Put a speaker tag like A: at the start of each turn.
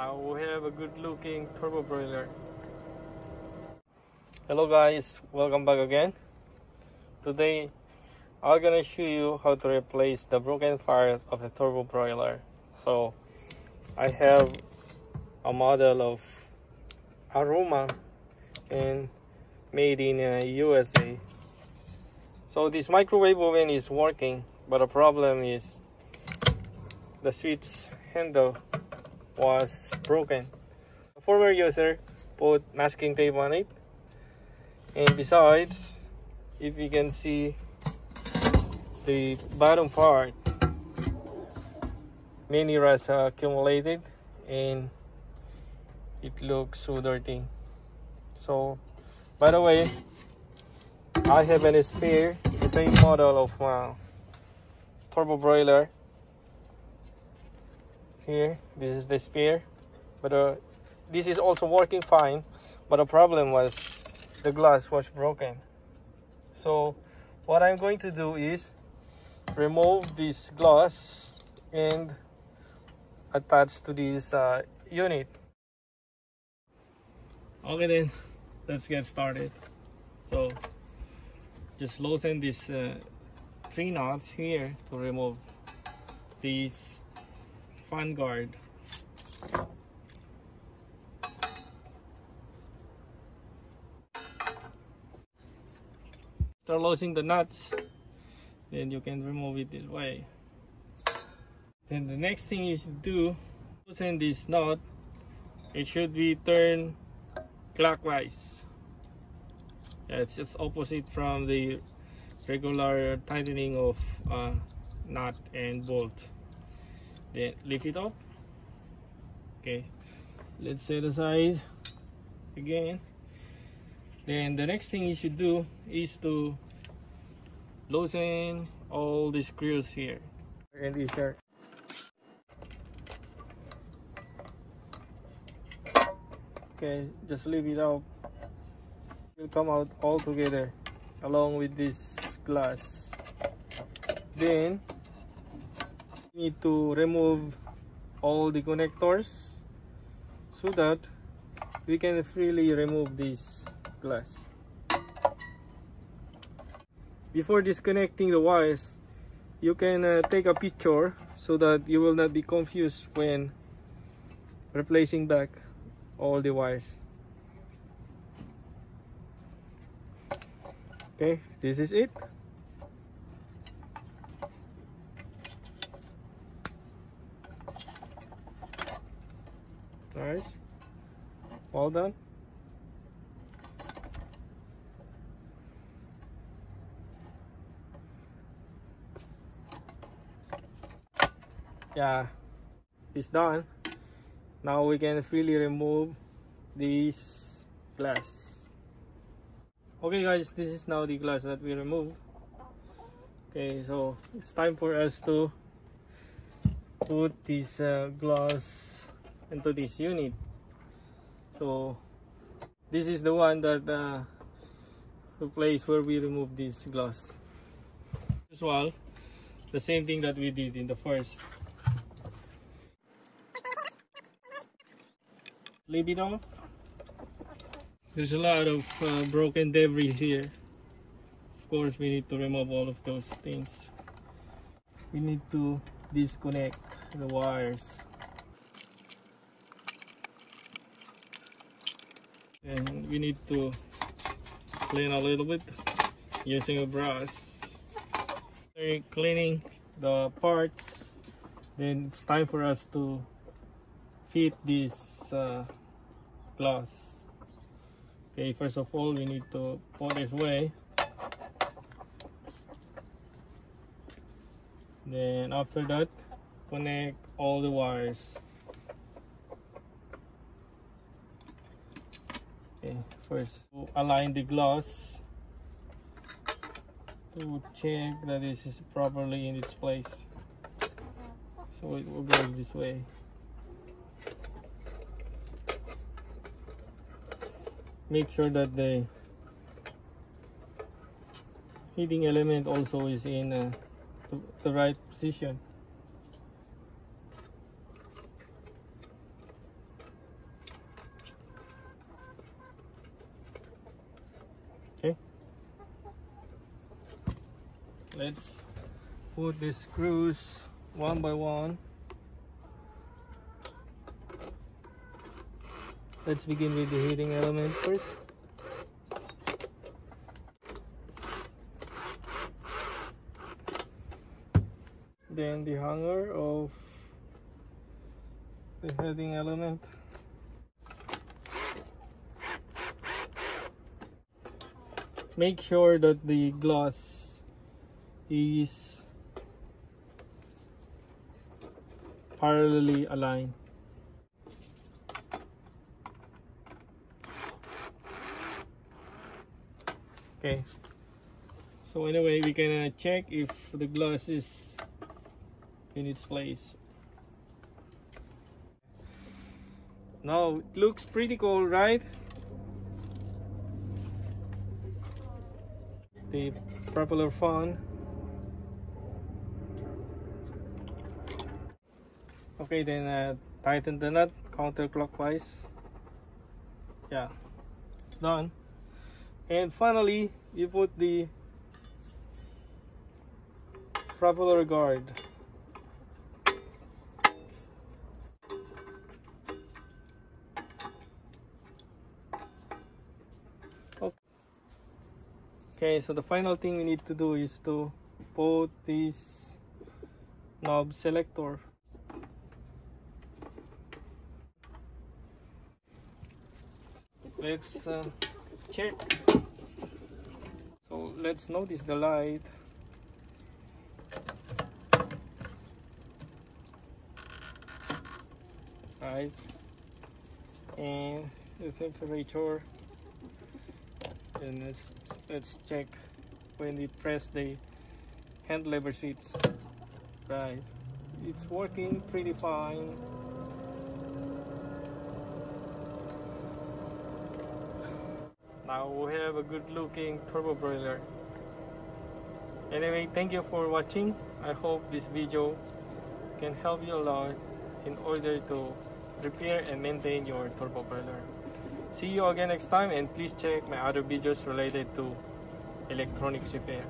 A: Now we have a good looking turbo broiler. Hello guys, welcome back again. Today I'm gonna show you how to replace the broken part of a turbo broiler. So I have a model of Aroma and made in uh, USA. So this microwave oven is working, but the problem is the switch handle was broken. The former user put masking tape on it. And besides, if you can see the bottom part, many rust accumulated and it looks so dirty. So, by the way, I have a spare, the same model of uh, turbo broiler here this is the spear but uh, this is also working fine but the problem was the glass was broken. So what I'm going to do is remove this glass and attach to this uh, unit. Okay then let's get started. So just loosen these uh, three knots here to remove these fan guard. After losing the nuts, then you can remove it this way. Then the next thing you should do, loosen this knot. It should be turned clockwise. Yeah, it's just opposite from the regular tightening of uh, nut and bolt then lift it up okay let's set aside. Again. Then the next thing you should do is to loosen all the screws here. And are okay just leave it out. It will come out all together along with this glass. Then need to remove all the connectors so that we can freely remove this glass. Before disconnecting the wires you can uh, take a picture so that you will not be confused when replacing back all the wires. Okay this is it Alright. Well done. Yeah, it's done. Now we can freely remove this glass. Okay guys, this is now the glass that we removed. Okay, so it's time for us to put this uh, glass into this unit. So this is the one that uh, the place where we remove this glass. As well the same thing that we did in the first. Leave it off there's a lot of uh, broken debris here. Of course we need to remove all of those things. We need to disconnect the wires and we need to clean a little bit using a brush. We're cleaning the parts. Then it's time for us to fit this uh, glass. Okay first of all we need to put this way. Then after that connect all the wires okay first align the glass to check that this is properly in its place. So it will go this way. Make sure that the heating element also is in uh, the right position let's put the screws one by one. Let's begin with the heating element first. Then the hanger of the heating element. Make sure that the glass is parallelly aligned. Okay. So anyway we can uh, check if the glass is in its place. Now it looks pretty cool right? The propeller fan okay then uh, tighten the nut counterclockwise. Yeah done. And finally you put the propeller guard. Okay so the final thing we need to do is to put this knob selector let's uh, check. So let's notice the light. Right and the temperature. And let's let's check when we press the hand lever switch right. It's working pretty fine now we have a good looking turbo broiler anyway thank you for watching. I hope this video can help you a lot in order to repair and maintain your turbo broiler see you again next time and please check my other videos related to electronics repair